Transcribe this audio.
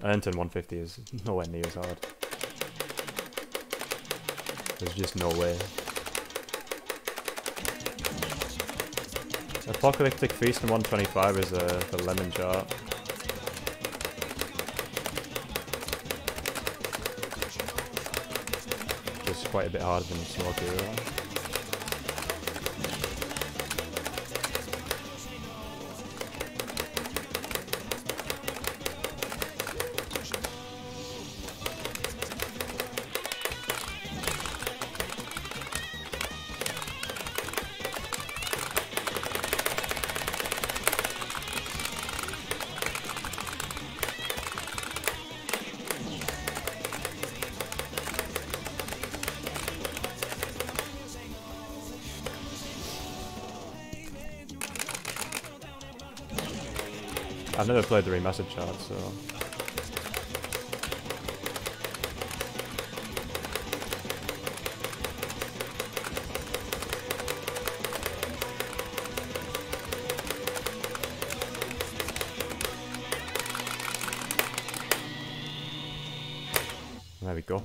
Enter 150 is nowhere near as hard. There's just no way. Apocalyptic Feast in 125 is a the lemon chart. Just quite a bit harder than Smoky Hero. I've never played the remastered chart, so... There we go.